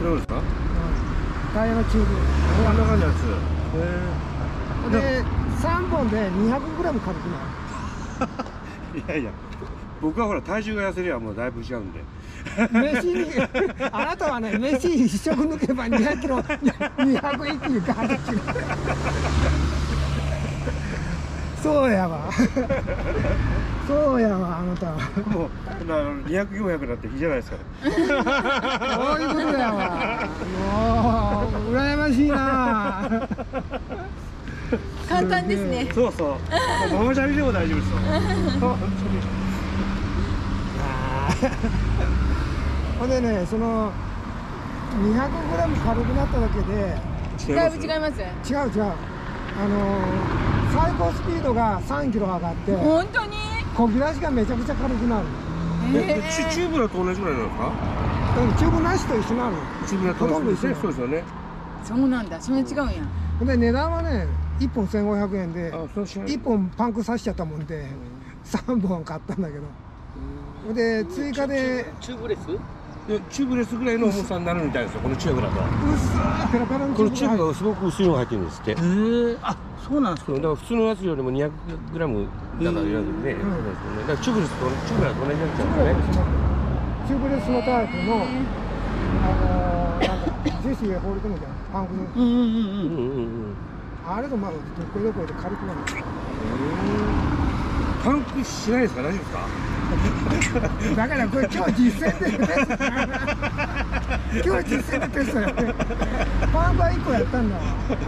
変えたんだ、これですか？うん、タイヤのチューブこんな感じのやつ。へで3本で 200g 軽くなえ いやいや。僕はほら体重が痩せりゃもうだいぶ違うんで。る飯にあなたはね 飯一食抜けば200キロ200一気にガーッと違うそうやわそうやわあなた。はもう200400になっていいじゃないですか。そういうことやわ。もう羨ましいな。簡単ですね。そうそう。もうママチャリでも大丈夫ですよ。本ほんでねその 200g 軽くなっただけで当に違う違います。違う違う。あの最高スピードが3キロ上がって。本当に？こぎ出しがめちゃくちゃ軽くなる。えチチューブラと同じぐらいなんですか？うんチューブなしと一緒なのチューブラとほとそうんですよね。そうなんだ。そんな違うんや。で値段はね1本1500円であそう知らない1本パンクさしちゃったもんで3本買ったんだけど。で追加でチューブレス？でチューブレスぐらいの重さになるみたいですよこのチューブだと。薄いペラペラのこのチューブががすごく薄いのが入ってるんですって。えー、あそうなんですか。だから普通のやつよりも 200g だからいらずね、そうですよね。だからチューブレスとチューブラと同じになっちゃうんですね。チューブレスのタイプのあのー、なんかジェシーが放り込むじゃんパンクのうんうんうんうんうん。うんあれとまあどこどこで軽くなる。パンクしないですか？大丈夫ですか？だからこれ今日実践でテスト今日実践でテストやってパンクは1個やったんだわ。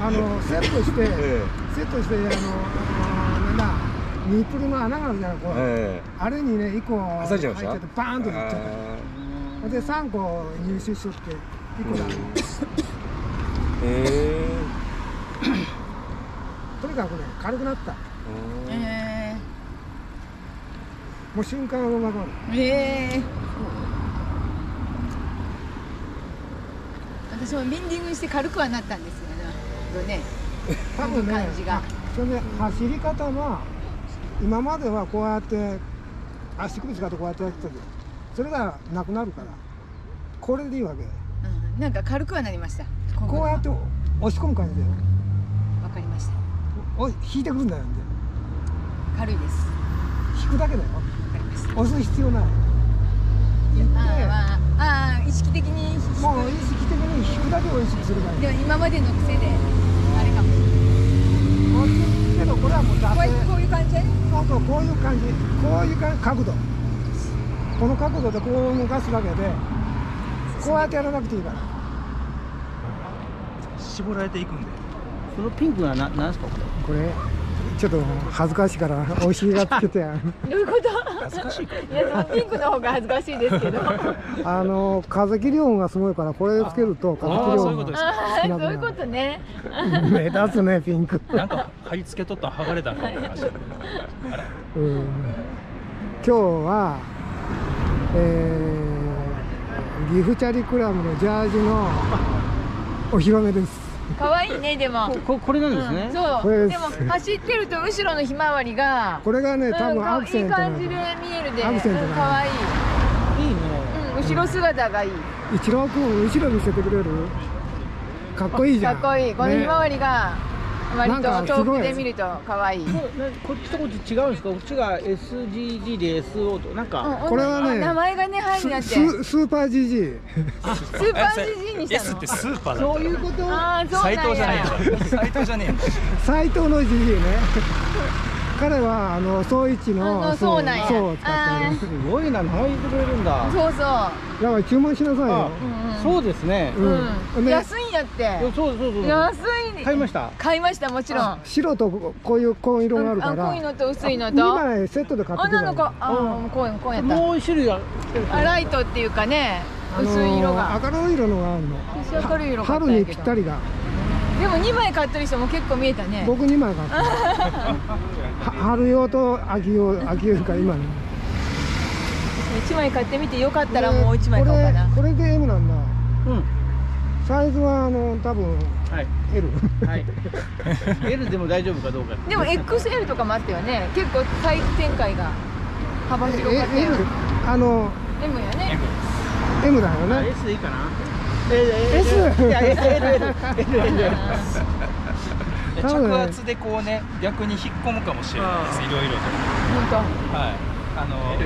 あのセットして、えセットしてあのなんだニップルの穴があるじゃないこう、えあれにね1個入挟んじゃってバーンといっちゃったで3個入手しとって1個だ、えとにかくね軽くなった。えもう瞬間が分かる。ー、え。ー、私もビンディングして軽くはなったんですよねね。多分ね感じが。あそれで走り方は今まではこうやって足首使ってこうやってやってたけどそれがなくなるからこれでいいわけ。うん、なんか軽くはなりました。こうやって押し込む感じだよ。わかりました。お引いてくるんだよんで。軽いです。引くだけだよ押す必要ない。まあまあああ意識的にもう意識的に引くだけを意識すればいいでも今までの癖であれかも。けどこれはもうこういう惰こういう感じ。そうそうこういう感じ。こういうか角度。この角度でこう動かすだけでこうやってやらなくていいから。絞られていくんで。そのピンクはななんですかここれちょっと恥ずかしいからお尻がつけてどういうこと？恥ずかしいかいやピンクの方が恥ずかしいですけど。ああの風切り音がすごいからこれつけると風切りあーそういうこと音がですか。あーそういうことね。目立つねピンク。なんか貼り付けとったら剥がれたんか思いましたうん。今日は、えー、岐阜チャリクラブのジャージのお披露目です可愛いねでも。れここれなんですね、うん。そう。でも走ってると後ろのひまわりがこれがね多分アクセントいい感じで見えるで。アクセントなの。うん可愛い。いいね。うん後ろ姿がいい。一郎君後ろ見せてくれる？かっこいいじゃん。かっこいい。このひまわりが割と遠くで見ると可愛い。うんこっちとこっち違うんですか？こっちが SGG で SO となんか、これはね名前がね入るなって。スススーパー GG ーパー GG にした S のってスーパーだそういうこと？ああそうなんや。斎藤じゃねえよ。斎藤じゃねえよ。斎藤の GG ね 彼はあの総一あののそうなんや。そうを使ってるす。ごいな名前言ってくれるんだ。そうそう。だから注文しなさいよ。うんうん。そうですね、うん。うん。ね安いんやって。そうそうそう安い。買いました。買いましたもちろん。白とこういう紺色があるから。濃いのと薄いの2と枚セットで買ってあくればいないのか。あーこうこうやった。もう一種類はあライトっていうかねあの薄い色が。明るい色のがあるの。春にぴったりがでも2枚買ってる人も結構見えたね。僕2枚買ったは 春用と秋用秋用か今ね1枚買ってみてよかったらもう1枚買おうかな。これこれで M なんだ。うん。サイズはあの多分はい。L はい。L でも大丈夫かどうか。でも XL とかもあったよね。結構サイズ展開が幅広かったえよ L あの M やね。M だよあね S でいいかな S いや L L L L 着圧でこうね逆に引っ込むかもしれないですいろいろと本はいあの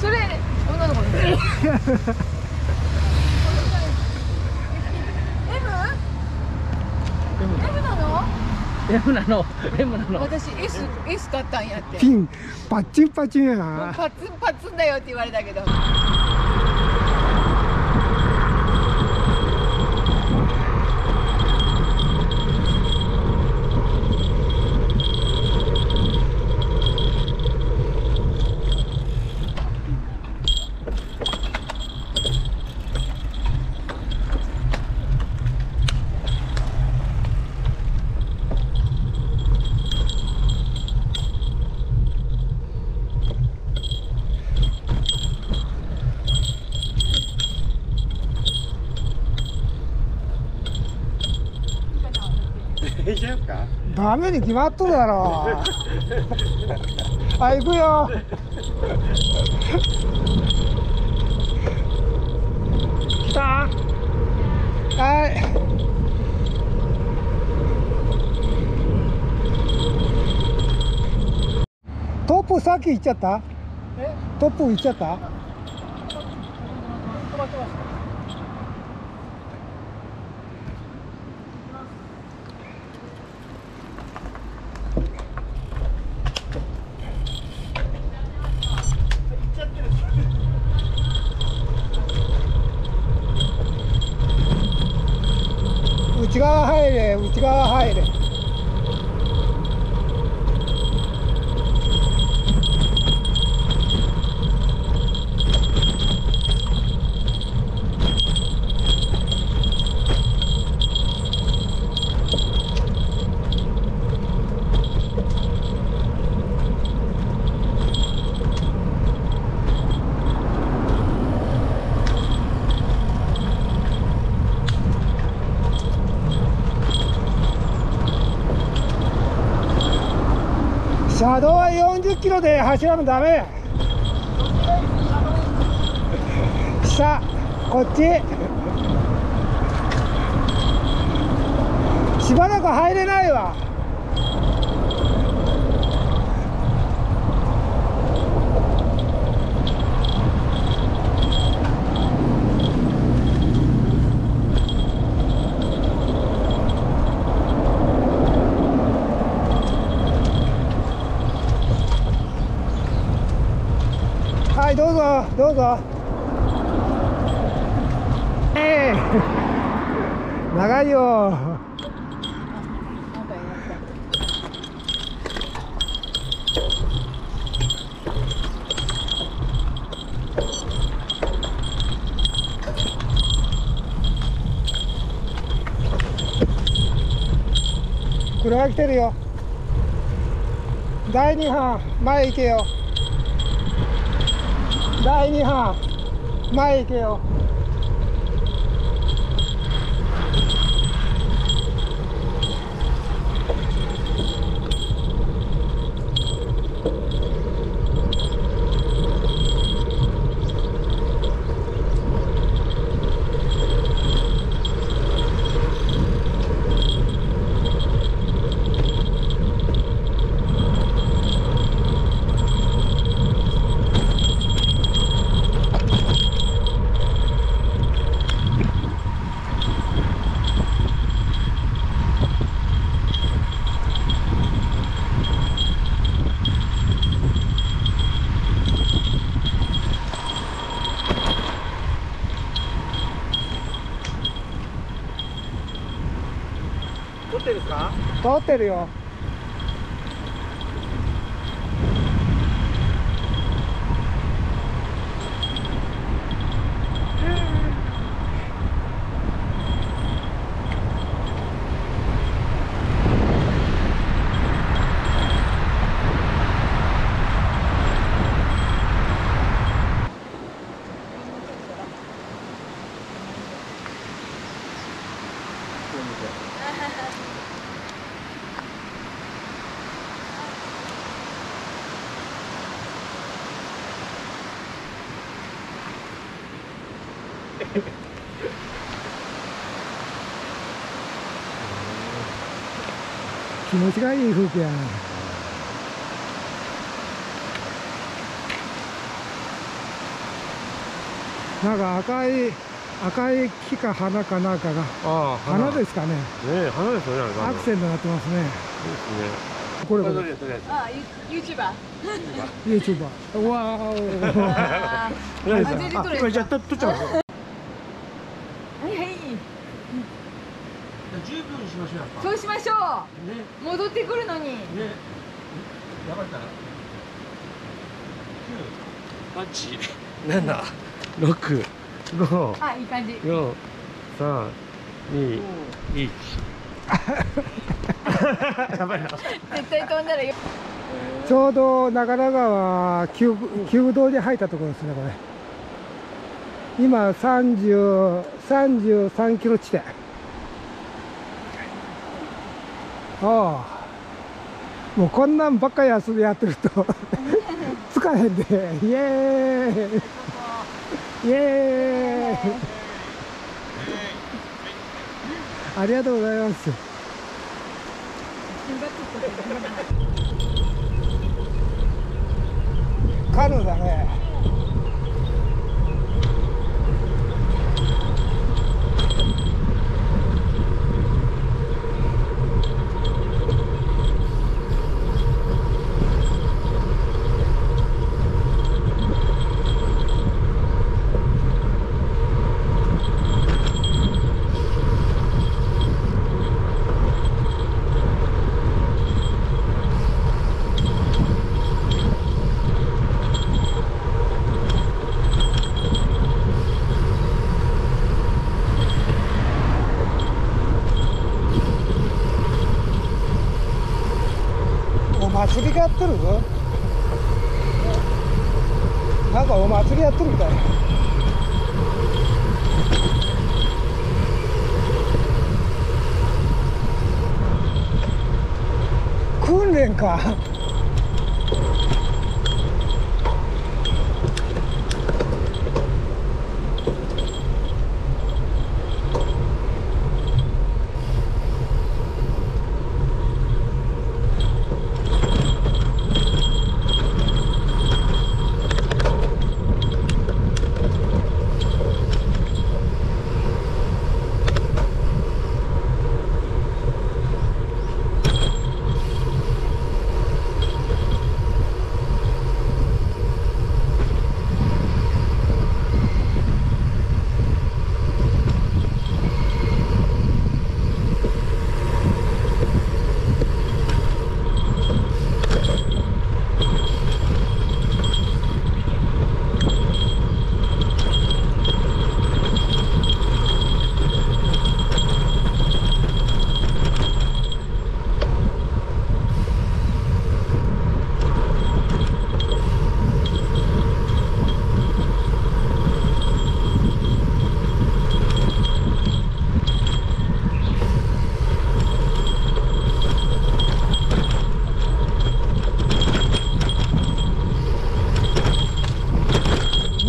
それ女の子の M? M なの M なの私 S, S 買ったんやってピンパッチンパチンやパツンパツンだよって言われたけどダメに決まっとるだろ。あ行くよ。来た？はい。トップさっき行っちゃった？トップ行っちゃった？Aire. 路で走らんダメ。下こっち。しばらく入れないわぞどうぞ。ええ。長いよ。なんかやった車来てるよ。第二班前行けよ。第二班前行けってるよ。持ちがいい風景やな。なんか赤い赤い木か花かなんかが。ああ花。ですかね。ねえ花ですよねアクセントになってますね。いいこれこれ。ですねとりあえずとりあえずあユ YouTuber YouTuber わー。おあー。あ全然撮れ今じゃあ撮撮っちゃうはいはい十分にしましょうやっぱ。そうしましょね。う戻ってくるのに。ね。やばいったら。八。七。六。五。あいい感じ。四。三。二。一。やばいな。絶対飛んだらよ。ちょうど長良川旧旧道に入ったところですねこれ。今30 33キロ地点ああ。もうこんなんばっかり遊びやってると つかへんで。イエーイ。イエーイ。ありがとうございます。カヌーだねお祭りがやってるぞ。なんかお祭りやってるみたい。な訓練か。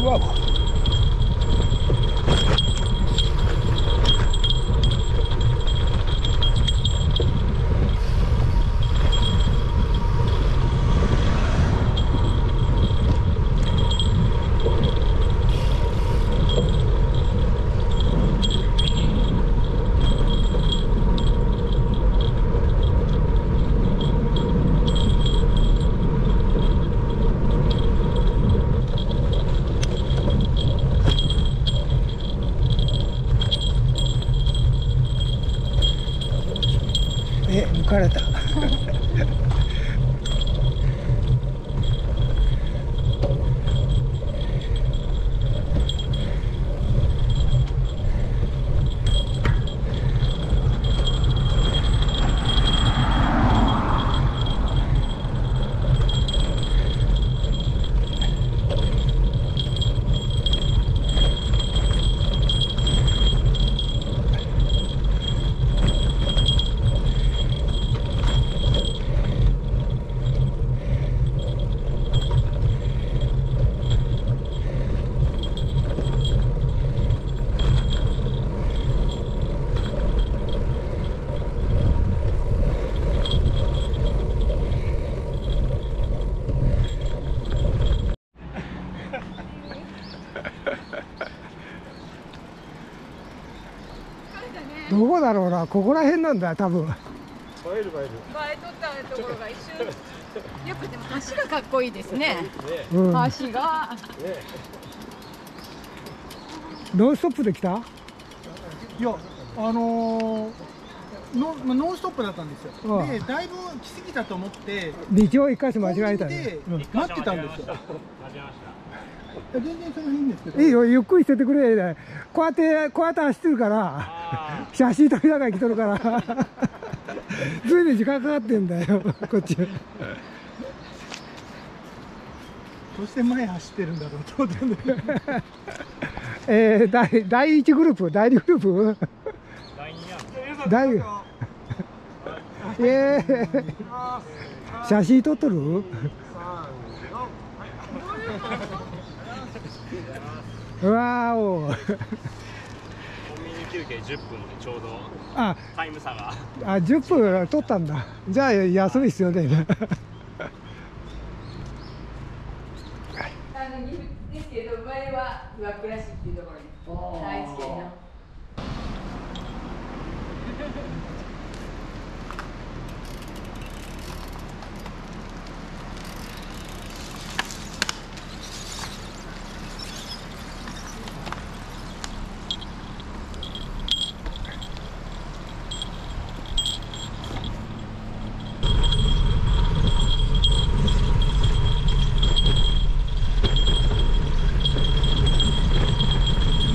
Браво! だろうな。ここら辺なんだよ多分。映えとったところが一瞬やっぱでも橋がかっこいいですね。うん。橋が。ノンストップで来た？いや、あのー、ノまあノンストップだったんですよ。うん。で、だいぶ来すぎたと思って、道を一箇所間違えたね。で、待ってたんですよ。全然それいいんですけど。いいよゆっくりしててくれ。こうやってこうやって走ってるから写真撮りながら来とるから。ずいぶん時間かかってんだよこっち。どうして前走ってるんだろうと思ってんだけど。えー、第第1グループ第2グループ？第えー、写真撮っとる？うわーお。コンビニ休憩10分でちょうどあ。タイム差が。あ10分撮ったんだ。じゃあ休み必要ねえなあの岐阜ですけど前は岩倉市っていうところに愛知県の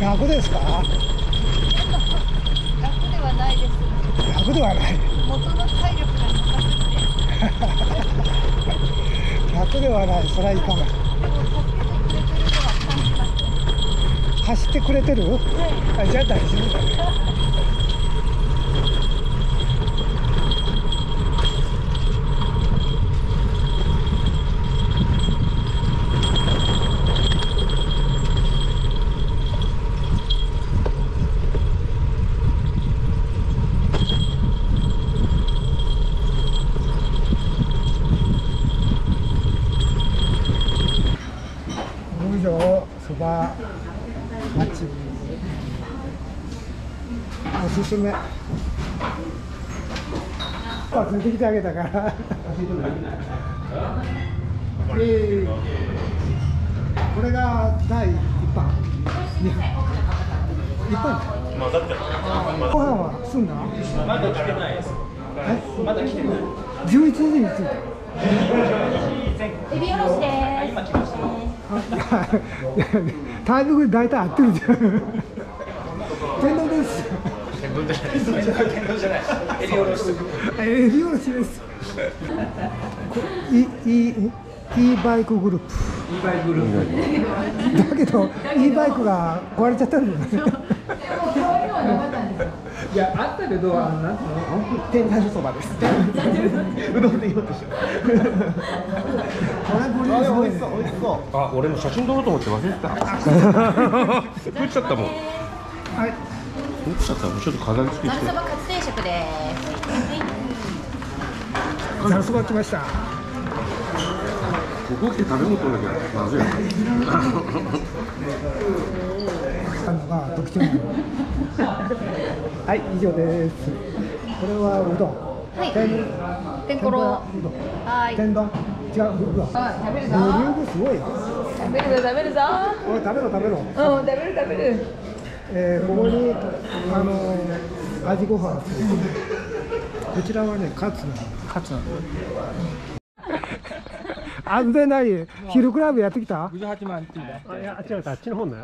楽ですか楽ではないです楽ではない元の体力がなさすぎて楽ではないそれはいかないでも助けてくれてるのは感じます走ってくれてる、あじゃあ大丈夫だね五条そば町おすすめあ連れてきてあげたから。えーこれが第一版二版一版ご飯は済んだまだ来てないですまだ来てない11時に着いた。エビおろしです。いやタイミング大体合ってるじゃん。天丼です。天丼じゃない。天丼じゃない。エビおろし。エビおろしです。こいいい E バイクグループ。E バイクグループ。だけど E バイクが壊れちゃったんだよね。いやあったけどあのなんていうの天ざるそばです。うどんで言おうとして。これこれすごいね。あ俺も写真撮ろうと思って忘れてた作っちゃったもんはい。もんちょっと飾り付けしてばカツ定食ですざるそば来ました。ここ来て食べ物取らなきゃまずいよあのが特徴。はい、以上です。これはうどん。はい天天ころ。はい天丼。違う、うどん。ボあ食べるぞリュームすごい。食べるぞ食べるぞおい、食べろ、食べろ。うん食べる食べるえー、ここに、あの、味ご飯。こちらはねカツなの。カツなの。安全ないヒルクラブやってきた？あ58万っていや違うあっちの方の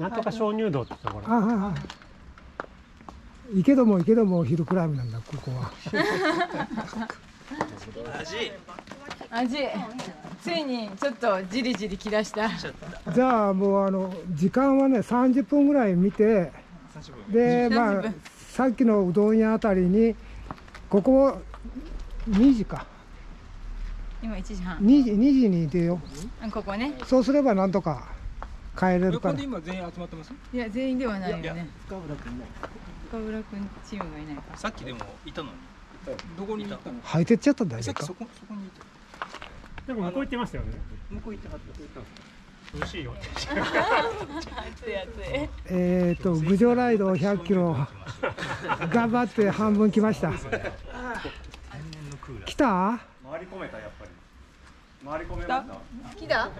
なんとか鍾乳洞ってところあああいけどもいけどもヒルクラブなんだここは味。ついにちょっとじりじりきだした。じゃあもうあの時間はね30分ぐらい見てでまあ30分さっきのうどん屋あたりにここ2時か。今1時半。2時 ,2 時に出よ。あここね。うそうすればなんとか帰れるから。今全員集まってます？いや全員ではないよね。深浦君ね深浦君チームがいないかさっきでもいたのに。どこに行ったの？入ってっちゃったんだよさっきそこそこにいたでも向こう行ってましたよね。向こう行ってはった。美味しいよ。熱い熱い。えっ、と郡上ライド100キロ頑張って半分来ました。来た？回り込めたやっぱり。回り込めました。来た？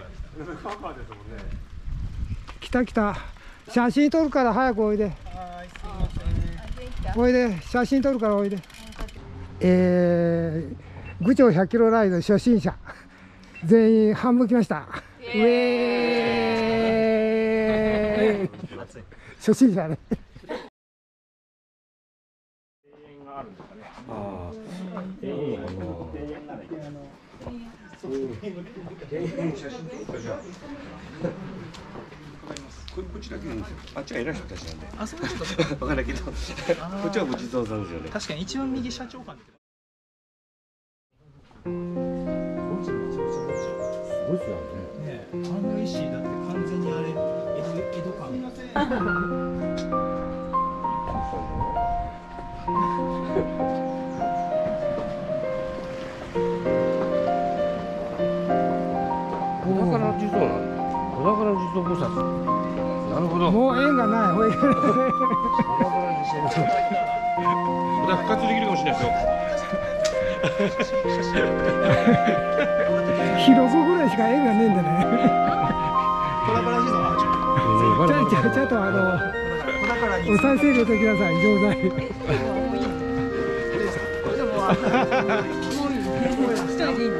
来た？来た写真撮るから早くおいで。おいで写真撮るからおいで。えー、郡上100キロライド初心者全員半分来ました。ウェーイ。初心者ね。あここっちだけなんですよ。あっちが偉い人たちなんで。あそういうことわか。らないけど、こっちはごちそうさんですよね。確かに一番右社長官いっすよね。ねだって完全にあれ江戸江戸感小地蔵なんだ。小地蔵菩薩。なるほど。もう縁がない小地蔵菩薩。また復活できるかもしれないですよ。広くぐらいしか縁がねえんでね。小宝地蔵ちょちょちょっとあのお再生入れときなさい錠剤。一人でいいの？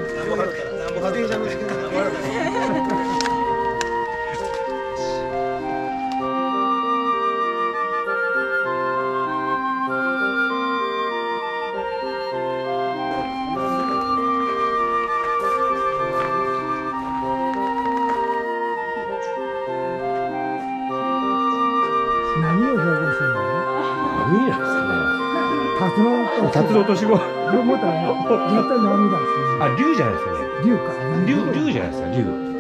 年あ、竜じゃないですかね。竜か竜、竜じゃないですか、竜。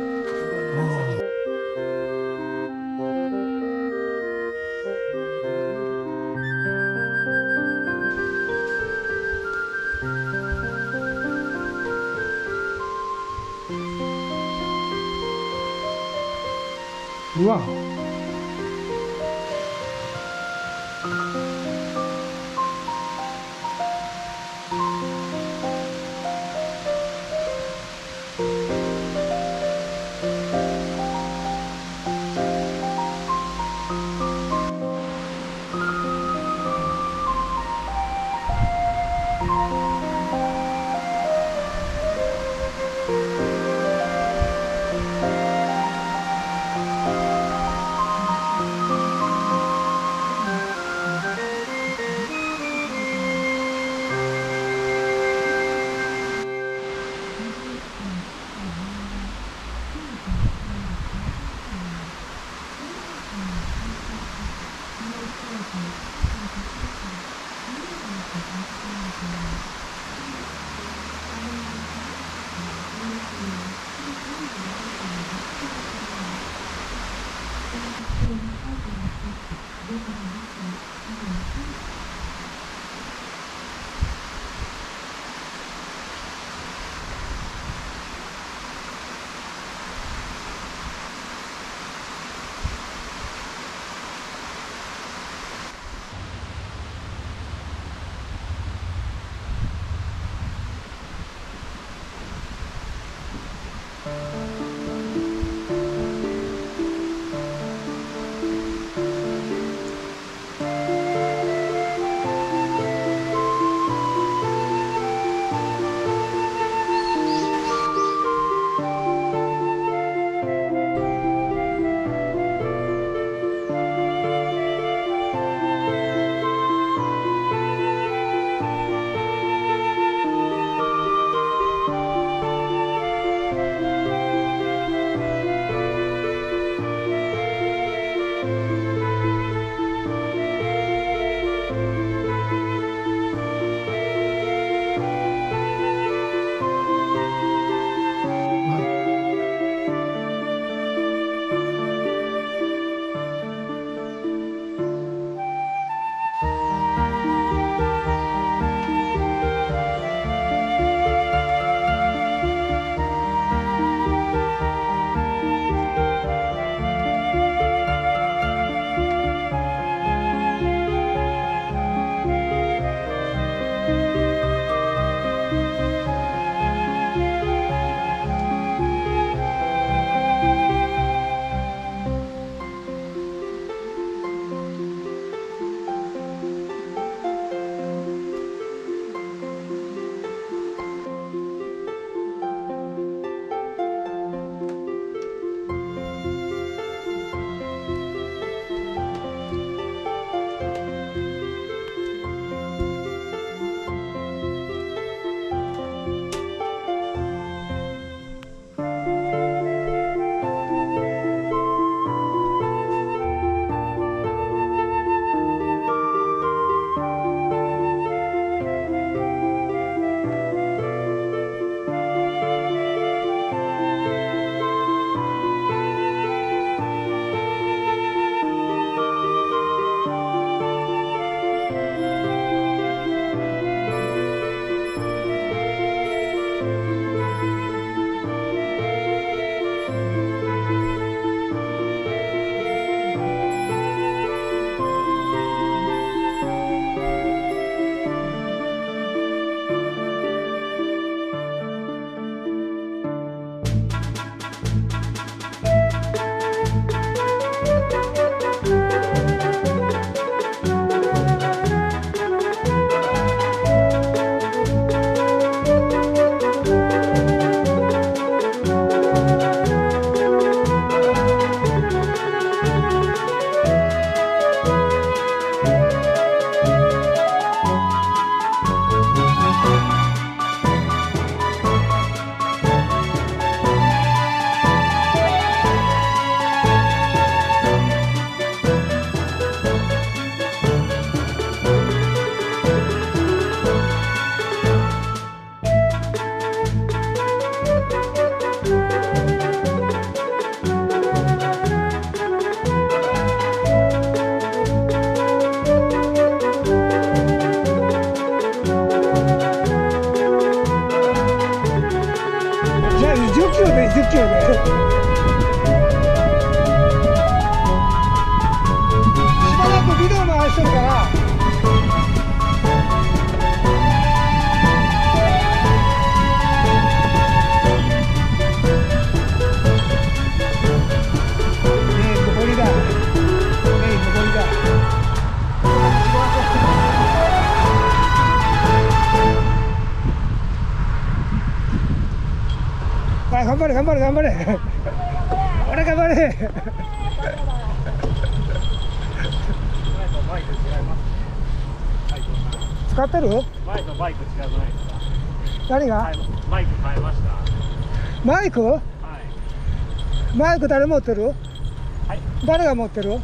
イク誰持ってる？はい。誰が持ってる？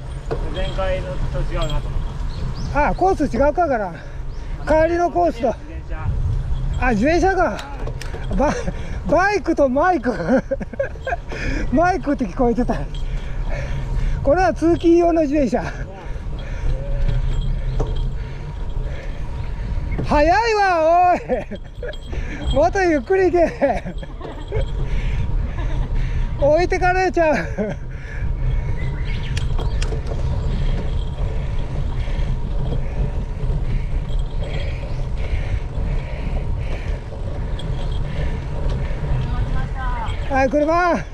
前回のと違うなと思ってあコース違うかから。帰りのコースと。自転車。あ自転車か。ババイクとマイク。マイクって聞こえてた。これは通勤用の自転車。早いわおい。もっとゆっくり行け置いてかれちゃう。はい車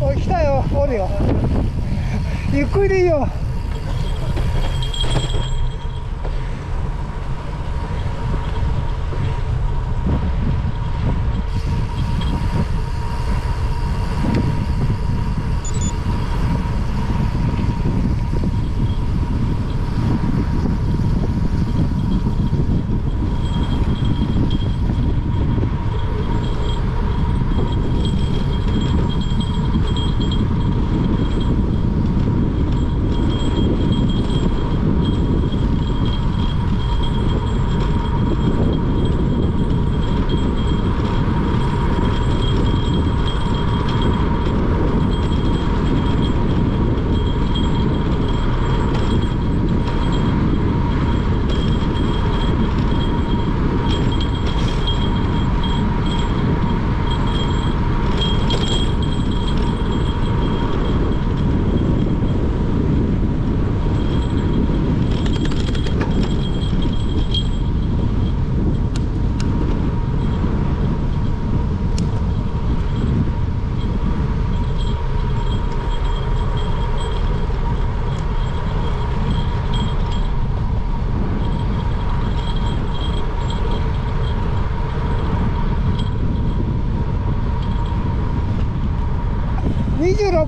おい来たよおるよ。ゆっくりでいいよ。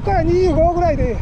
か25ぐらいで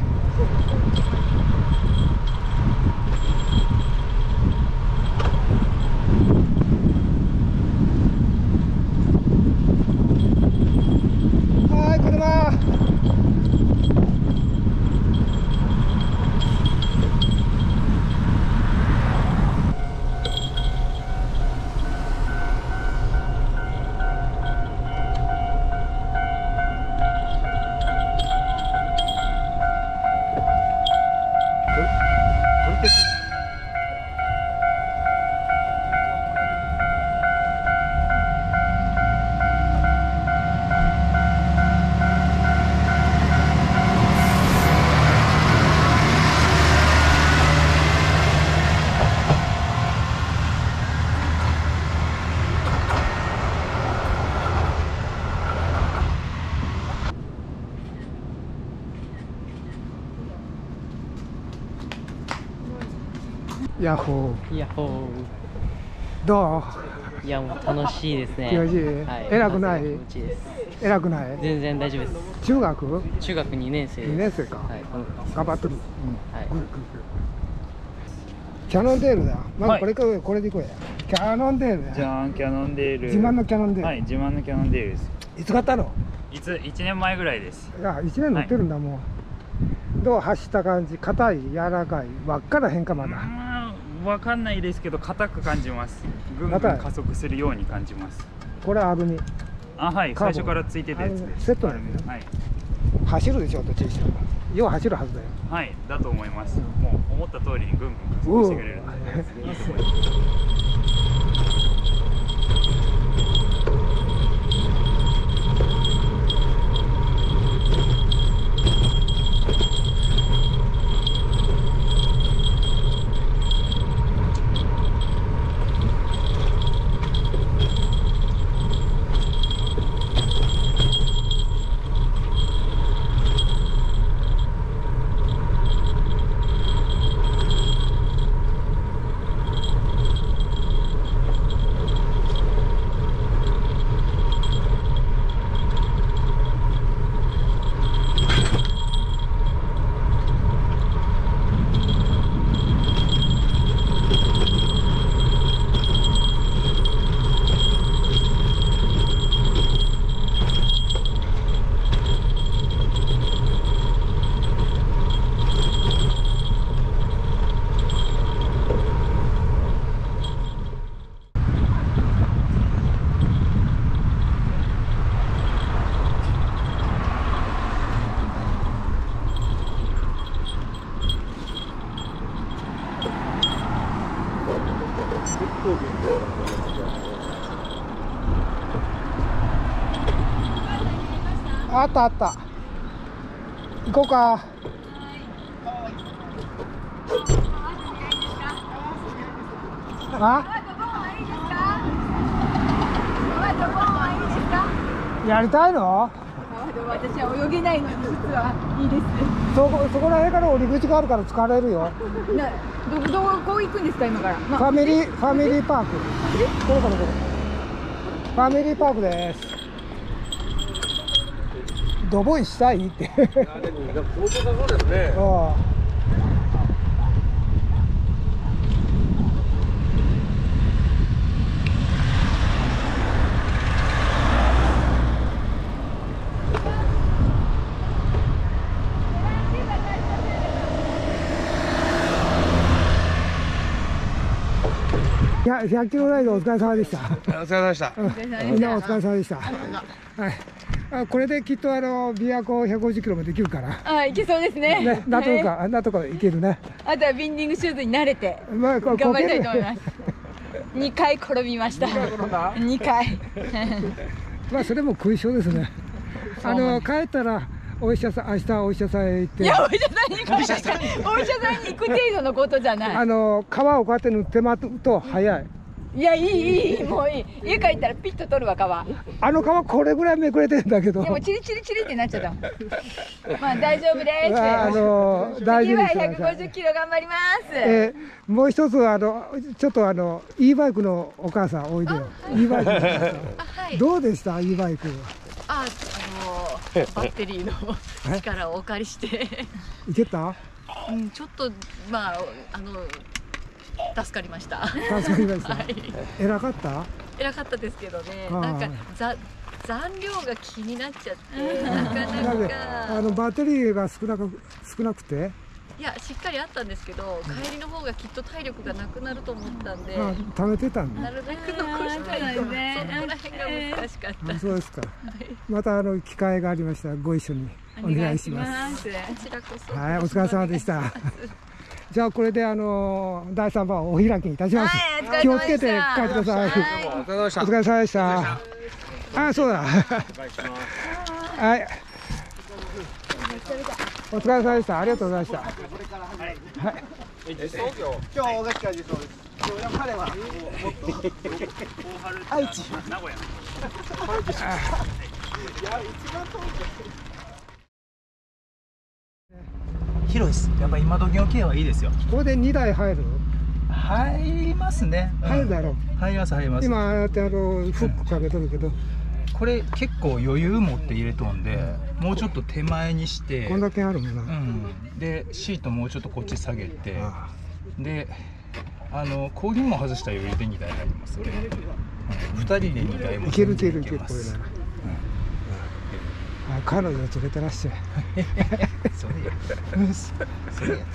ヤッホいやほー。どう？ういやもう楽しいですね。気持ちい。いはい、偉くない？気持ちいいです。偉くない？全然大丈夫です。中学？中学2年生です。2年生か。はい、頑張ってる、はい。うん、キャノンデールだ。まずこれから、これでいこうや。キャノンデールだ。じゃんキャノンデール。自慢のキャノンデール、はい自慢のキャノンデールです。いつ買ったの？いつ1年前ぐらいです。あ1年乗ってるんだ、もう。どう？走った感じ？硬い？柔らかい？輪っからへんかまだ。まあわかんないですけど硬く感じます。ぐんぐん加速するように感じます。これアルミあはい。最初からついてたやつですセットなんだよはい。走るでしょどっちにして。もよう走るはずだよ。はい。だと思います。もう思った通りにぐんぐん加速してくれる。んでいいと思いますあったあった。行こうか。あ？やりたいの？私は泳げないのに実はいいですそこそこら辺から降り口があるから疲れるよ。などどこ行くんですか今から、まファミリーファミリーパーク。これこれこれファミリーパークですドボイしたいってねあいや100キロライドお疲れ様でした。お疲れ様でしたみんなお疲れ様でした。はい。あこれできっとあの琵琶湖150キロもできるから。あ、いけそうですね。ね、なんとか、あんなとこいけるね。あとはビンディングシューズに慣れてまあ、こ頑張りたいと思います。二回転びました。二回。まあ、それも食い性ですね。あの、帰ったら、お医者さん、明日お医者さんへ行って。いや、お医者さんに行くお医者さんに行く程度のことじゃない。あの、皮をこうやって塗ってまうと早い。いや、いい、いいいい、もういい。家帰ったらピッと取るわ、皮。あの皮これぐらいめくれてるんだけど。でもチリチリチリってなっちゃったもん。まあ大丈夫です。あの大事次はにしてください150キロ頑張ります。えーもう一つあのちょっとあの e バイクのお母さんおいでよ e バイクのお母さんはいどうでした？e バイクあ、あのバッテリーの力をお借りして、いけた？うん、ちょっとまああの助かりました。助かりました。はい、偉かった？偉かったですけどね、はいなんかざ残量が気になっちゃって、なかなか。あのバッテリーが少なく少なくて？いやしっかりあったんですけど、帰りの方がきっと体力がなくなると思ったんで、あ貯めてたんだ。なるべく残したいと、そこら辺が難しかった。あそうですか。またあの機会がありましたらご一緒にお願いします。こちらこそ。はいお疲れ様でしたじゃあこれであの第三番お開きにいたします、はい気をつけて帰ってください、はいお疲れ様でしたお疲れ様でした。あ、そうだ。はい。お疲れ様でした。ありがとうございました。はい。今日は大垣会議そうです。今日彼はもっと愛知名古屋 広いです。やっぱ今時の軽はいいですよ。ここで二台入る。入りますね、うん入るだろう。入ります入ります。今ああやってあのフックかけとるけど、これ結構余裕持って入れとんでもうちょっと手前にして。こんだけあるもんうな。ん、でシートもうちょっとこっち下げて。あであの後輪も外したら余裕で2台入りますね、うん、2人で2台もいけるいけるいけるこれな彼女連れてらっしゃいそれ や。それや